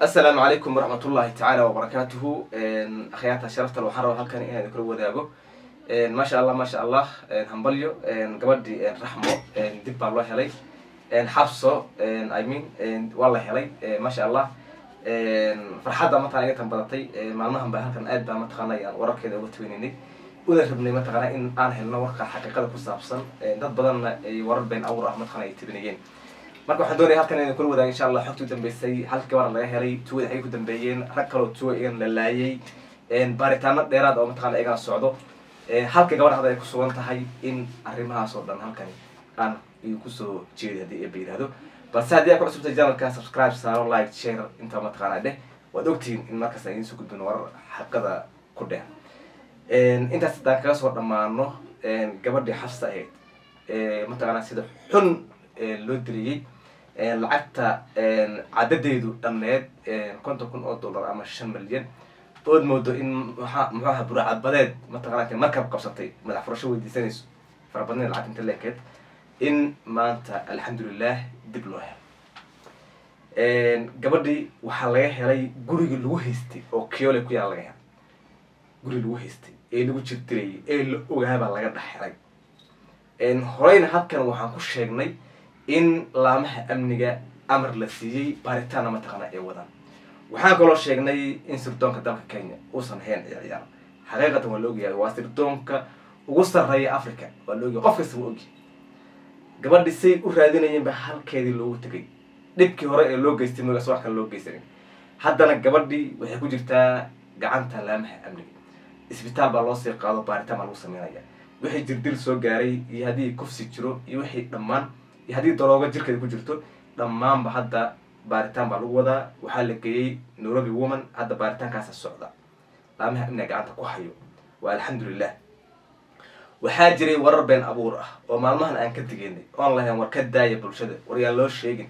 asalaamu calaykum waraxmat ullahi tacaala wabarakaatuhu akhyaarta sharafta waxaan rabaa halkan inaan kula wadaago maasha allah maasha allah hambalyo. Gabadhii raxmo. Dib baa loo helay. Xabso. I mean waa la helay. Maasha allah farxadda mataqana iga tan badatay. Maalmahan ba halkan aad baa mataqaana aan wararkeeda uga taweynanay una rabnay mataqaana in aan helno warka xaqiiqada ku saabsan. Dad badanna warar been awr ah mataqana ay tabinayeen marka waxaan doonaya halkan inaan kula wadaaga insha allah xogtii u dambeysay halka gabar laga helay tuwada ay ku dambeeyeen rag kaloo tuwa igan la laayay. Baaritaano dheeraad oo mataqana igana socdo. Halka gabar hadda ay ku sugan tahay in arrimahaas oo dhan halkani aan igu ku soo jeedi haddii eeba yidhahdo balse haddii aa ku cusubtay janalka subscribe saaro like share intaa mataqaana dheh. Waad ogtihiin in markaas aan idiin soo gudbino warar xaqada ku dheh intaas haddaan kaga soo dhammaano gabadhii xafsa ahayd mataqaana sida xun loo diliyey lacagta cadadeedu dhammeed konton kun oo dollar ama shan milyan. Ood moodo in mxa muxuu aha burcadbadeed mataqaana markab qabsatay madax furasho weydiisanayso farabadnida lacagta inta leekeed in maanta alxamdulilah dib loo helay gabadhii waxaa laga helay gurigii lagu haystay oo kiole ku yaalla laga helay. Guri lagu haystay ee lagu jirdirayay ee la ogaabaa laga dhex helay. Horeyna halkan waxaan ku sheegnay in laamaha amniga amar la siiyey baaritaana mataqaana ay wadaan waxaan kaloo sheegnay in sirdoonka dalka kenya uusan hayn ciyaar xaqiiqatan waa la ogyahay waa sirdoonka ugu sarreeya africa waa la ogyahay qof kasta waa ogyahay. Gabadhi say u raadinayeen ba halkeedii loogu tegay dhibkii hore ee loo geystay magaas wax kale loo geysanin haddana gabadhii waxay ku jirtaa gacanta laamaha amniga. Isbitaal baa loo sii qaado baaritaan baa lagu sameynaya. Wixii jirdil soo gaaray iyo haddii kufsi jiro iyo wixii dhammaan haddii daroogo jirkeeda ku jirto dhammaanba hadda baaritaan baa lagu wadaa. Waxaa la geeyey nairobi woman hadda baaritaankaasa socda. Laamaha amniga gacanta ku hayo. Waa alxamdulilah waxaa jiray warar been abuur ah oo maalmahan aan ka digeynay oon lahayn war ka daaya bulshada. War yaan loo sheegin.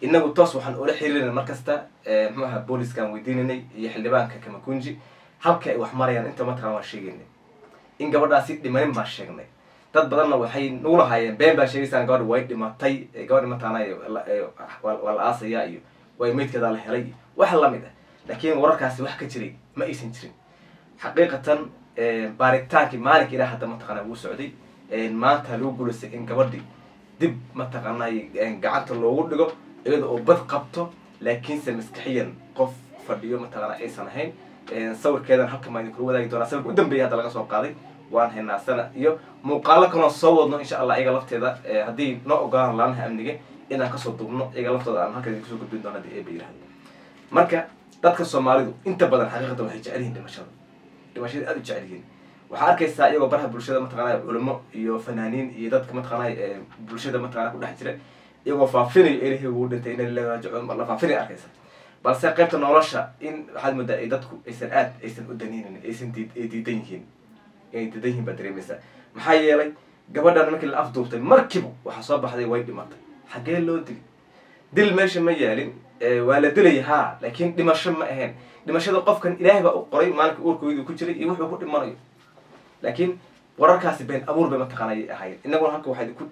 Inagu toos waxaan ula xiriirinay mar kasta muxuu aha booliskaan weydiinanay iyo xildhibaanka kamakunji. Halka ay wax marayaan inta mataqana waan sheegaynay. In gabadhaasi dhimanin baan sheegnay dad badanna waxay nagu lahaayeen been baa sheegaysaan gabadhi way dhimatay gabadhi mataqaana waa la aasaya iyo way meydkeedaa la helay wax la mid ah. Laakiin wararkaasi wax ka jiray ma aysan jirin. Xaqiiqatan baaritaankii maalinka ilaa hadda mataqana wuu socday maanta lagu guulaystay in gabadhi dib mataqaana gacanta loogu dhigo iyada oo bad qabto laakiinse maskaxiyan qof fadhiyo mataqaana aysan ahayn. Sawirkeedan halkan baan idinkula wadaagi doonaa sawirka u dambeeya hadda laga soo qaaday waan haynaa sana iyo muuqaalo kaloo soo wadno insha allah iyaga lafteeda haddii noo ogolaan laanaha amniga inaan ka soo duubno iyaga laftooda aan halkan idinkusoo gudbin doono haddii eeba yiraahdo marka dadka soomaalidu inta badan xaqiiqatan waxay jecel yihiin dhimashada dhimashada aada u jecel yihiin. Waxaa arkaysaa iyagoo baraha bulshada mataqaanay culimo iyo fanaaniin iyo dadka mataqaanay bulshada mataqana ku jira. Iyagoo faafinayo elihii ugu dhintay raajicuun la faafinay arkaysa balse qaybta nolosha in waxaad moodaa ay dadku aysan aad aysan u daneynin aysan ay diidan yihiin inay diidan yihiin baad dareemaysaa. Maxaa yeelay gabadhan markii la afduubtay markiiba waxaa soo baxday way dhimatay. Xaggee loo dili dil meesha ma yaalin waa la dilaya haa laakiin dhimasho ma ahayn. Dhimashada qofkan ilaahay baa u qoray maalinka uurkooydu ku jiray iyo wuxuu ku dhimanayo. Laakiin wararkaasi been abuur bay mataqaana ayay ahayd innaguna halka waxaa ku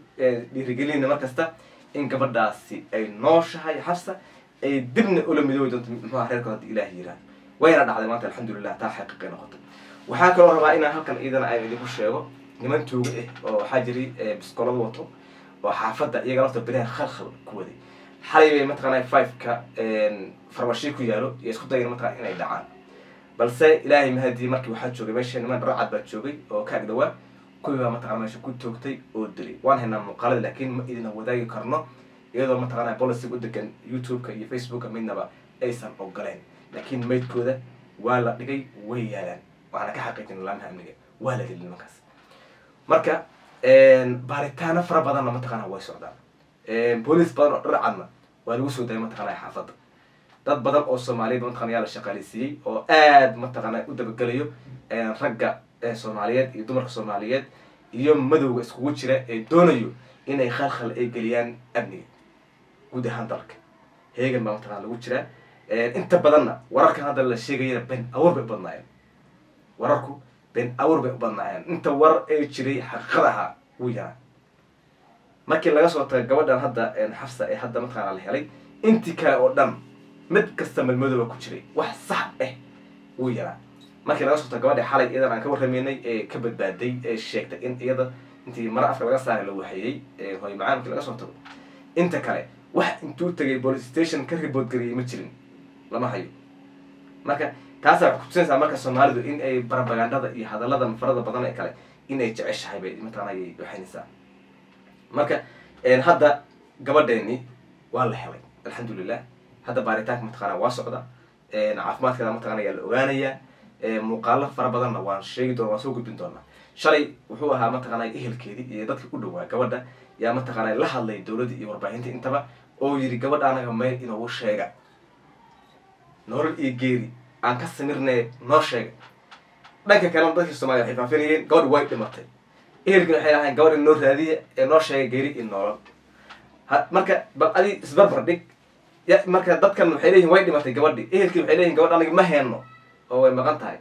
dhiirigelinayna mar kasta in gabadhaasi ay nooshahay xafsa ay dibna ula midoobi doonto muxuha reerka haddi ilaahi yiraahdo. Wayna dhacday maanta alxamdulilah taa xaqiiqay noqotay waxaa kaloo rabaa inaan halkan iidana aan idinku sheego niman tuuga ah oo waxaa jiray biskolada wato oo xaafadda iyaga lafta berihan khalkhal ku waday. Xalay bay mataqaana fiveka ku yaalo iyo isku dayan mataqana inay dhacaan. Balse ilaahay mahadii markii waxaa joogay meesha niman racad baa joogay oo ka agdhawaa kuwii baa mataqana meesha ku toogtay oo dilay. Waan haynaa muuqaalada laakiin ma idina wadaagi karno iyadoo mataqana policy u degan youtube-ka iyo facebooka midnaba aysan ogoleen laakiin maydkooda waa la dhigay way yaalaan waxaana ka xaqiijina laamaha amniga. Waa la dili nimankaas marka baaritaano fara badanna mataqana way socdaan booliis badan oo dharcadna waa lagu soo dayay mataqana xaafadda dad badan oo soomaaliyeed mataqana yaa la shaqaaleysiiyey oo aad mataqana u dabagelayo ragga soomaaliyeed iyo dumarka soomaaliyeed iyo madowga iskugu jira ee doonayo inay khalkhal ay geliyaan amniga. Guud ahaan dalka. Heegan baa mataqana lagu jiraa. Inta badanna wararkan hadda la sheegayana ben awar bay badnaayeen wararku ben awar bay u badnaayeen. Inta warar ee jiray xaqiiqad ahaa wuu yaraa markii laga soo tago gabadhan hadda xafsa ee hadda mataqaana la helay intii kale oo dhan mid kasta malmadooba ku jiray. Wax sax ah wuu yaraa markii laga soo gabadha xalay iyadan aan ka warramaynay ee ka badbaaday ee sheegtay in iyada intii mara afka laga saaray la waxeeyey ee hooy macaan markii laga soo tago. Inta kale wax intuu tagay police station ka report gariyay ma jirin. Lama hayo. Marka taasaa kutusinaysaa marka soomaalidu in ay barabagandada iyo hadallada farada badan ee kale in ay jeceshahay bay mataqaana ay waxaynaysaa marka hadda gabadheeni waa la helay alxamdulilah hadda baaritaanka mataqaana waa socda. Caafimaadkeeda mataqana ayaa la ogaanayaa muuqaalo fara badanna waan sheegi doona waan soo gudbin doonaa. Shalay wuxuu ahaa mataqaana ehelkeedii iyo dadkii u dhawaa gabadha. Yaa mataqaana la hadlay dowladda iyo warbaahinta intaba oo yidhi gabadha anaga meel inoogu sheega. Nolol iyo geeri aan ka samirnay noo sheega dhanka kalena dadkii soomaliya waxay faafinayeen gabadhi way dhimatay. Ehelkina waxay lahayn gabadhi noo raadiya ee noo sheega geeri iyo nolol marka bal adi isbarbar dhig ya marka dadkan waxay leeyihiin way dhimatay gabadhi. Ehelkii waxay leeyihiin gabadh anaga ma heeno oo way maqan tahay.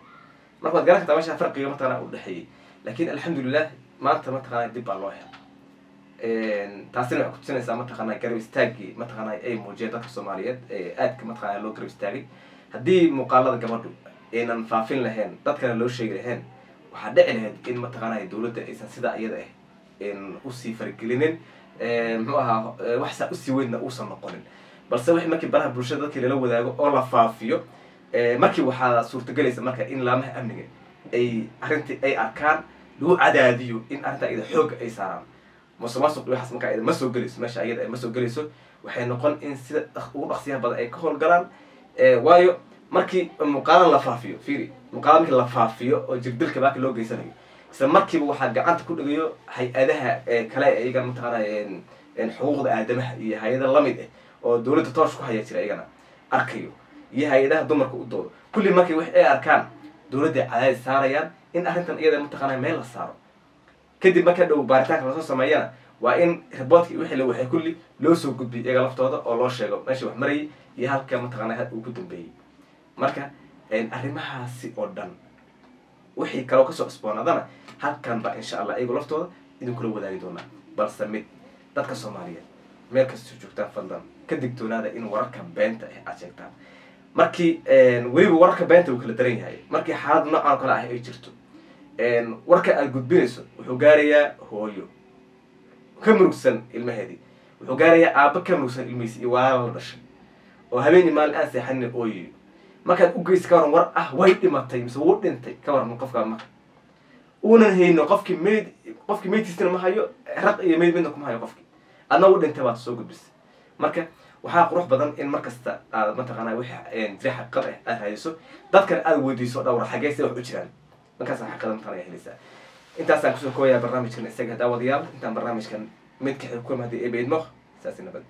Marka waad garan kartaa meesha farqiga mataqana u dhexeeyey. Laakin alxamdulilah maanta mataqana dib baa loo hela taasina waxay kutusinaysaa mataqana garab istaagii mataqana ay muujiyeen dadka soomaaliyeed ee aadka mataqana loo garab istaagay haddii muuqaalada gabadhu aynan faafin lahayn dadkana loo sheegi lahayn waxaa dhici lahayd in mataqana dowladda aysan sidaa iyada ah u sii faragelinin muxuu ahaa wax saa u sii weynna uusan noqonin. Balse wixii markii baraha bulshada dadkii lala wadaago oo la faafiyo markii waxaa suurtagelaysa marka in laamaha amniga ay arrintii ay arkaan lagu cadaadiyo in arrintaa iyada xoogga ay saaraan. Musuqmaasuq waxaas markaa iyada ma gelayso meesha iyada ma soo gelayso waxay noqon in sida ugu dhaqsiyaha badan ay ka howlgalaan waayo markii muuqaalan la faafiyo fiiri muuqaala markii la faafiyo oo jirdilka baaki loo geysanayo isla markiiba waxaa gacanta ku dhigayo hay'adaha kale iyaga mataqaana xuquuqda aadamaha iyo hay'ada la mid ah oo dowladda toosh ku haya jira iyagana. Arkayo iyo hay'adaha dumarka u doodo kulli markii wax ay arkaan dowladday cadaadis saarayaan in arrintan iyada mataqaana meel la saaro. Kadib marka dhow baaritaanka la soo sameeyana waa in riboodki wixii la waxay kulli loo soo gudbiyo iyaga laftooda oo loo sheego meesha wax marayay iyo halka mataqaana had uu ku dambeeyey marka arrimahaasi oo dhan wixii kaloo ka soo cusboonaadana halkan ba insha allah iyago laftooda idinkula wadaagi doonaa. Balse mid dadka soomaaliyeed meel kastoo joogtaan fadlan ka digtoonaada in wararka beenta ah aad sheegtaan. Markii weliba wararka beenta uu kala daran yahay markii xaalad noocan oo kale ah ay jirto warka aad gudbinayso wuxuu gaarayaa hooyo ka murugsan ilmaheedii wuxuu gaarayaa aaba ka murugsan ilmihiisi iyo walaala la dhashay oo habeenii maalin aan seexanin ooyayo markaad u geysa ka waran war ah way dhimatay mise wuu dhintay ka waran qofkaa marka uunan hayno qofkii mayd qofkii maydtiisana ma hayo raq iyo mayd midna kuma hayo qofkii. Adna u dhintay baad soo gudbisay. Marka waxaa qurux badan in markasta aad mataqaana wixii jira xaqiiqad ah aad raadiso dadkana aad weydiiso dhowra xagee se wax u jiraan. Markaasa xaqiiqada mataqana ayaa helaysaa intaasaan ku soo koobayaa barnaamijkan isaga daawadayaal intaan barnaamijkan midka xilkuam haddii ay baydmo saasi nabad